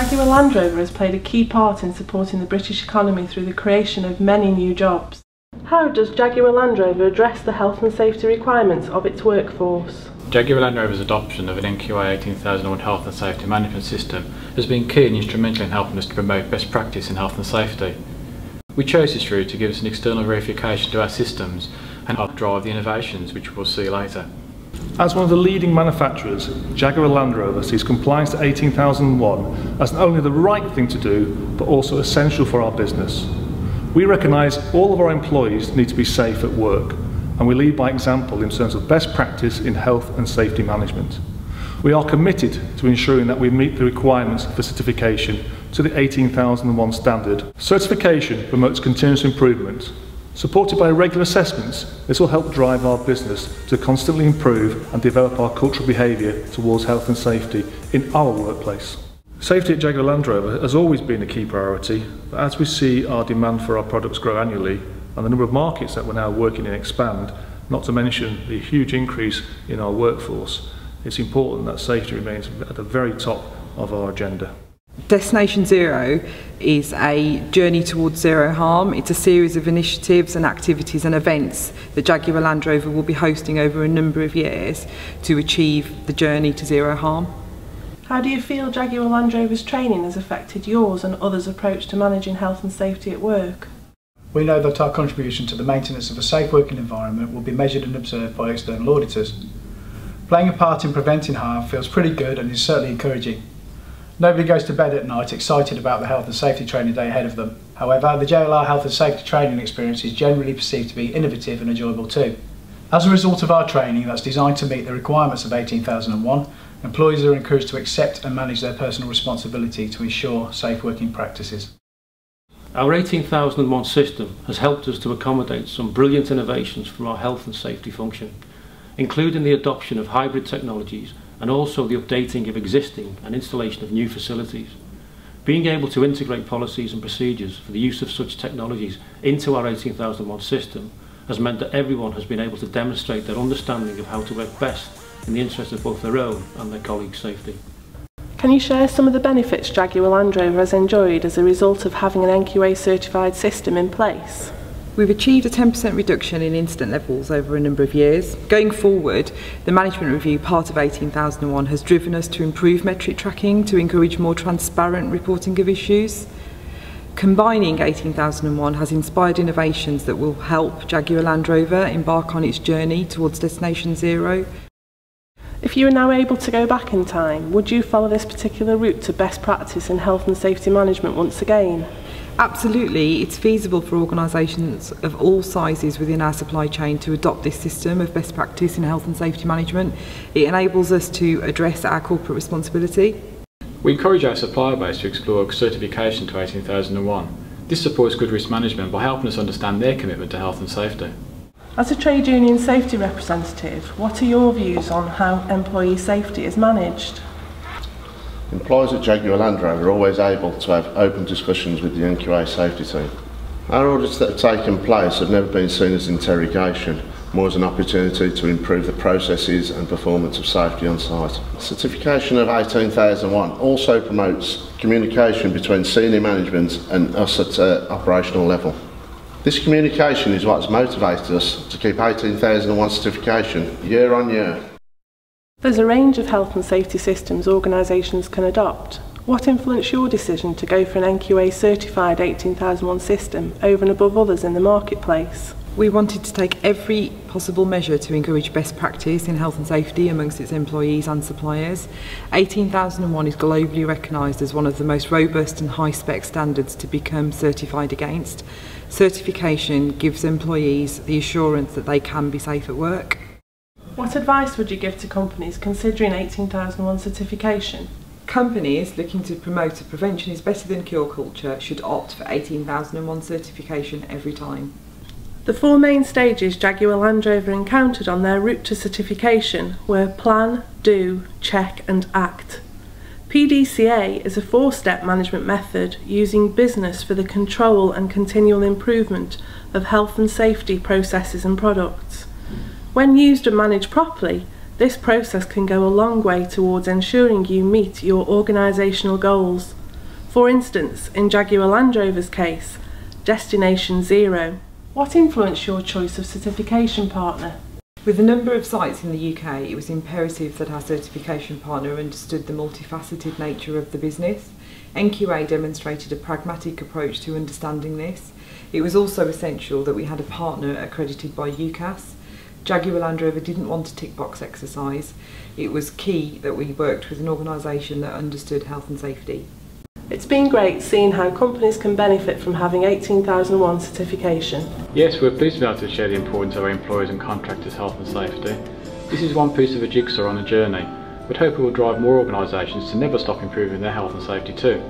Jaguar Land Rover has played a key part in supporting the British economy through the creation of many new jobs. How does Jaguar Land Rover address the health and safety requirements of its workforce? Jaguar Land Rover's adoption of an NQA 18001 health and safety management system has been key and instrumental in helping us to promote best practice in health and safety. We chose this route to give us an external verification to our systems and help drive the innovations which we'll see later. As one of the leading manufacturers, Jaguar Land Rover sees compliance to 18001 as not only the right thing to do, but also essential for our business. We recognise all of our employees need to be safe at work, and we lead by example in terms of best practice in health and safety management. We are committed to ensuring that we meet the requirements for certification to the 18001 standard. Certification promotes continuous improvement. Supported by regular assessments, this will help drive our business to constantly improve and develop our cultural behaviour towards health and safety in our workplace. Safety at Jaguar Land Rover has always been a key priority, but as we see our demand for our products grow annually, and the number of markets that we're now working in expand, not to mention the huge increase in our workforce, it's important that safety remains at the very top of our agenda. Destination Zero is a journey towards zero harm. It's a series of initiatives and activities and events that Jaguar Land Rover will be hosting over a number of years to achieve the journey to zero harm. How do you feel Jaguar Land Rover's training has affected yours and others' approach to managing health and safety at work? We know that our contribution to the maintenance of a safe working environment will be measured and observed by external auditors. Playing a part in preventing harm feels pretty good and is certainly encouraging. Nobody goes to bed at night excited about the health and safety training day ahead of them. However, the JLR health and safety training experience is generally perceived to be innovative and enjoyable too. As a result of our training that's designed to meet the requirements of 18001, employees are encouraged to accept and manage their personal responsibility to ensure safe working practices. Our 18001 system has helped us to accommodate some brilliant innovations from our health and safety function, including the adoption of hybrid technologies and also the updating of existing and installation of new facilities. Being able to integrate policies and procedures for the use of such technologies into our 18001 system has meant that everyone has been able to demonstrate their understanding of how to work best in the interest of both their own and their colleagues' safety. Can you share some of the benefits Jaguar Land Rover has enjoyed as a result of having an NQA certified system in place? We've achieved a 10% reduction in incident levels over a number of years. Going forward, the management review part of 18001 has driven us to improve metric tracking to encourage more transparent reporting of issues. Combining 18001 has inspired innovations that will help Jaguar Land Rover embark on its journey towards Destination Zero. If you were now able to go back in time, would you follow this particular route to best practice in health and safety management once again? Absolutely, it's feasible for organisations of all sizes within our supply chain to adopt this system of best practice in health and safety management. It enables us to address our corporate responsibility. We encourage our supplier base to explore certification to 18001. This supports good risk management by helping us understand their commitment to health and safety. As a trade union safety representative, what are your views on how employee safety is managed? Employees at Jaguar Land Rover are always able to have open discussions with the NQA safety team. Our audits that have taken place have never been seen as interrogation, more as an opportunity to improve the processes and performance of safety on site. Certification of 18001 also promotes communication between senior management and us at uh, operational level. This communication is what has motivated us to keep 18001 certification year on year. There's a range of health and safety systems organisations can adopt. What influenced your decision to go for an NQA certified 18001 system over and above others in the marketplace? We wanted to take every possible measure to encourage best practice in health and safety amongst its employees and suppliers. 18001 is globally recognised as one of the most robust and high spec standards to become certified against. Certification gives employees the assurance that they can be safe at work. What advice would you give to companies considering 18001 certification? Companies looking to promote a prevention is better than cure culture should opt for 18001 certification every time. The four main stages Jaguar Land Rover encountered on their route to certification were plan, do, check and act. PDCA is a four-step management method using business for the control and continual improvement of health and safety processes and products. When used and managed properly, this process can go a long way towards ensuring you meet your organisational goals. For instance, in Jaguar Land Rover's case, Destination Zero. What influenced your choice of certification partner? With a number of sites in the UK, it was imperative that our certification partner understood the multifaceted nature of the business. NQA demonstrated a pragmatic approach to understanding this. It was also essential that we had a partner accredited by UKAS. Jaguar Land Rover didn't want a tick box exercise. It was key that we worked with an organisation that understood health and safety. It's been great seeing how companies can benefit from having 18001 certification. Yes, we're pleased to be able to share the importance of our employees and contractors' health and safety. This is one piece of a jigsaw on a journey, but hope it will drive more organisations to never stop improving their health and safety too.